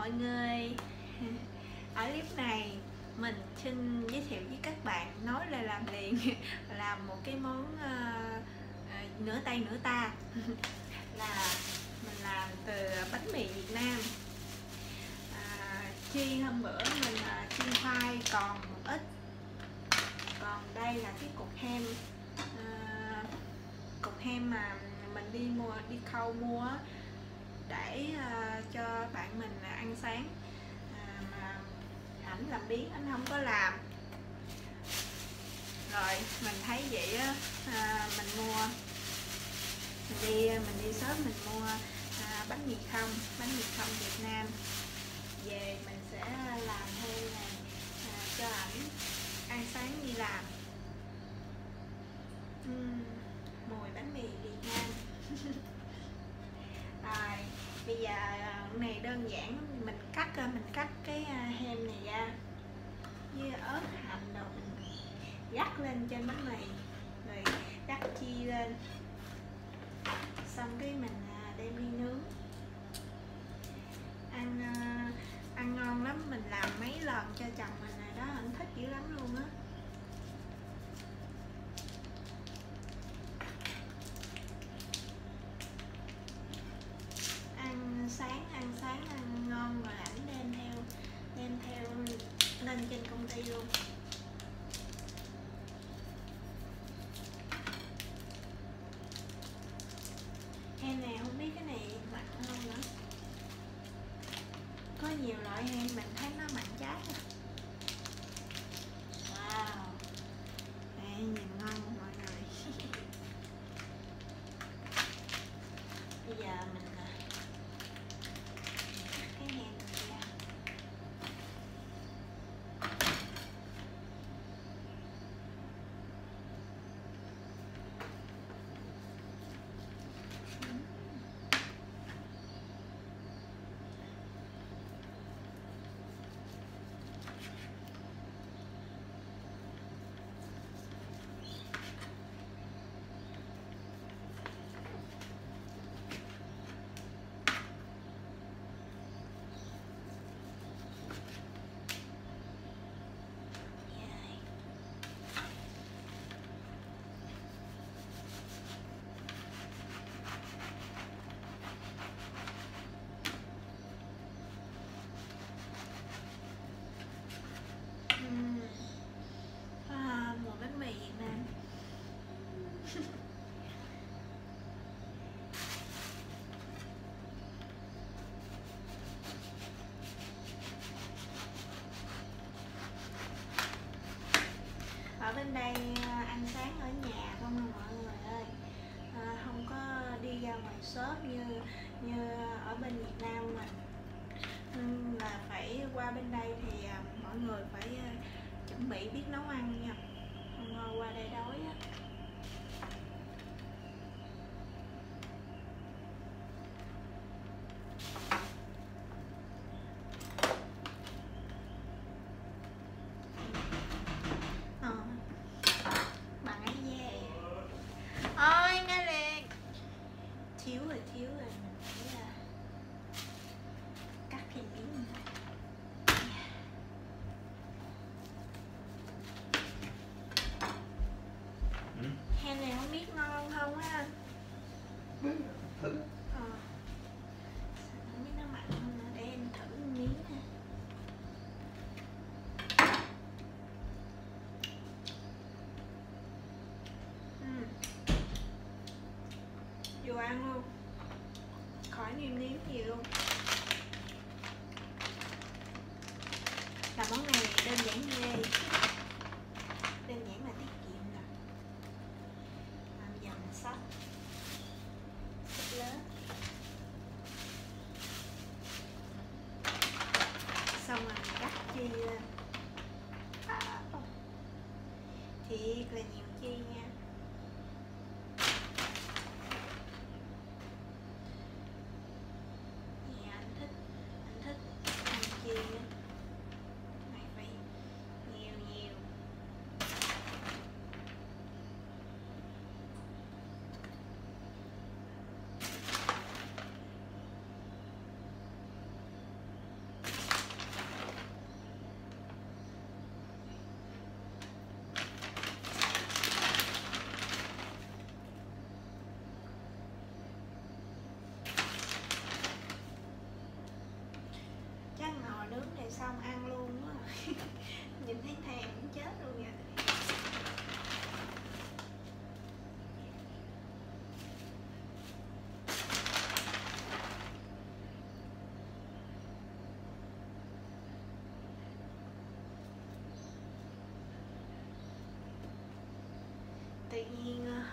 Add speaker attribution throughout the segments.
Speaker 1: mọi người. Ở clip này mình xin giới thiệu với các bạn nói là làm liền làm một cái món uh, uh, nửa tay nửa ta. Là mình làm từ bánh mì Việt Nam. À, chiên hôm bữa mình ờ, uh, chiên khoai còn một ít. Còn đây là cái cục hem uh, cục hem mà mình đi mua đi khâu mua để uh, cho bạn mình ăn sáng. À, mà ảnh làm biến anh không có làm. Rồi mình thấy vậy á à, mình mua. Mình đi mình đi sớm mình mua à, bánh mì không bánh mì không Việt Nam. Về mình sẽ làm thêm này à, cho ảnh ăn sáng đi làm. Uhm, mùi bánh mì Việt Nam. Rồi bây giờ à, này đơn giản, mình cắt à, mình cắt cái à, hem này ra. Với ớt hành đồ mình dắt lên trên bánh mì. Rồi rắc chi lên. Trên công đây ờ, ăn sáng ở nhà không à mọi người ơi. À, không có đi ra ngoài shop như như ở bên Việt Nam mình nên là phải qua bên đây thì à, mọi người phải chuẩn bị biết nấu ăn nha. Không qua đây đói á.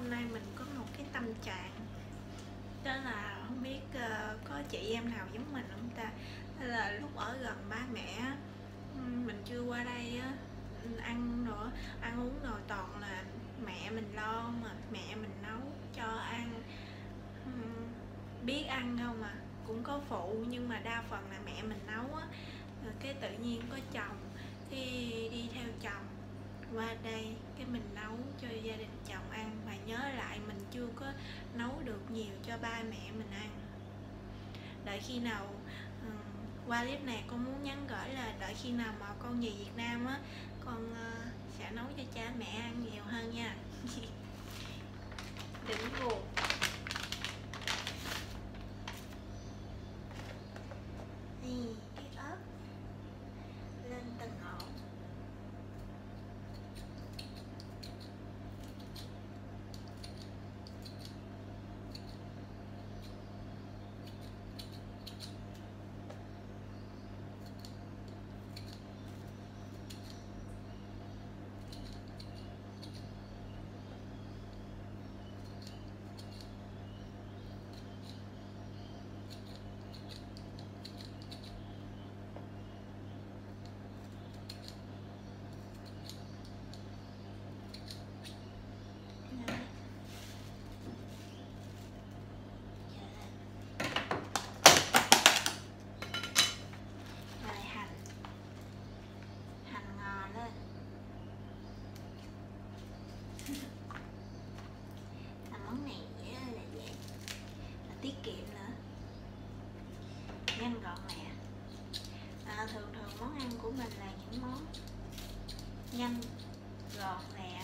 Speaker 1: Hôm nay mình có một cái tâm trạng. Đó là không biết uh, có chị em nào giống mình không ta? Đó là lúc ở gần ba mẹ mình chưa qua đây á ăn nữa ăn uống rồi toàn là mẹ mình lo mà mẹ mình nấu cho ăn. Biết ăn không mà cũng có phụ nhưng mà đa phần là mẹ mình nấu á. Rồi cái tự nhiên có chồng thì đi theo chồng qua đây cái mình nấu cho gia đình chồng ăn và nhớ lại mình chưa có nấu được nhiều cho ba mẹ mình ăn. Đợi khi nào um, qua clip này con muốn nhắn gửi là đợi khi nào mà con về Việt Nam á con uh, sẽ nấu cho cha mẹ ăn nhiều hơn nha. Đừng buồn Nè, cái ớt lên từng ổ Nè. Rồi hành hành ngò lên làm món này dễ ơi là dễ và tiết kiệm nữa nhanh gọn lẹ à, thường thường món ăn của mình là những món nhanh gọn lẹ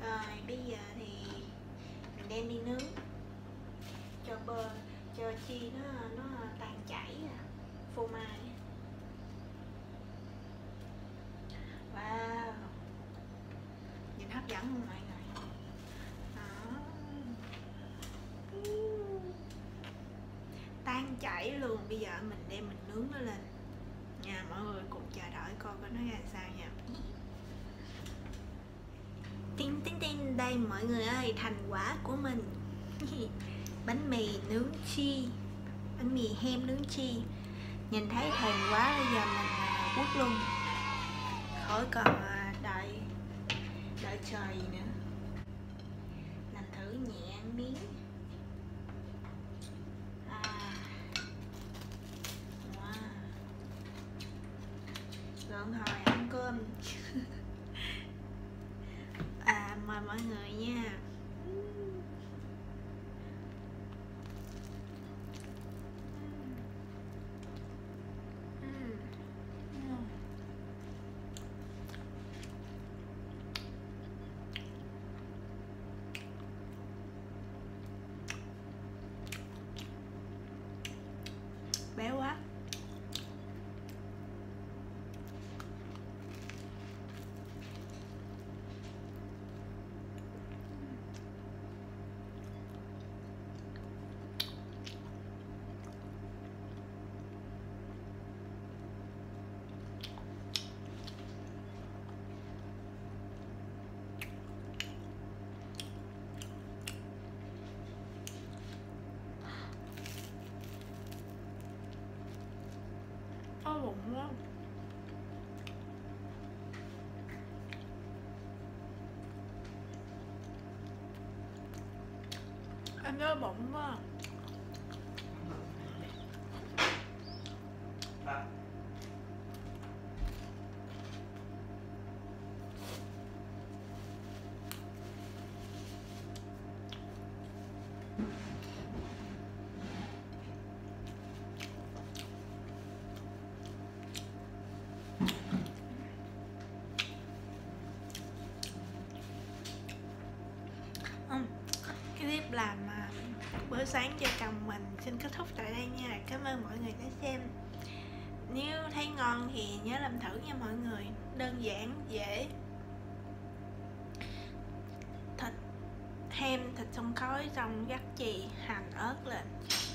Speaker 1: rồi bây giờ thì mình đem đi nướng cho bơ cho chi nó nó tan chảy à, phô mai wow nhìn hấp dẫn không mọi người. Đó. Tan chảy luôn bây giờ mình đem mình nướng nó lên. Nha mọi người cùng chờ đợi coi có nó ra sao nha. Tin tin tin. Đây mọi người ơi thành quả của mình. Bánh mì nướng chi? Bánh mì hem nướng chi? Nhìn thấy thèm quá bây giờ mình quất luôn. Khỏi còn à, trời nữa làm thử nhẹ miếng. À. Wow. Gọn hồi ăn cơm. À mời mọi người nha. Đói bụng quá anh đói bụng quá cái clip làm à, bữa sáng cho chồng mình xin kết thúc tại đây nha. Cảm ơn mọi người đã xem. Nếu thấy ngon thì nhớ làm thử nha mọi người. Đơn giản, dễ. Thịt hem thịt xông khói xong gắt chì, hành ớt lên.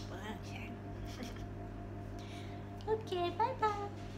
Speaker 1: Bữa ăn sáng. Ok, bye bye.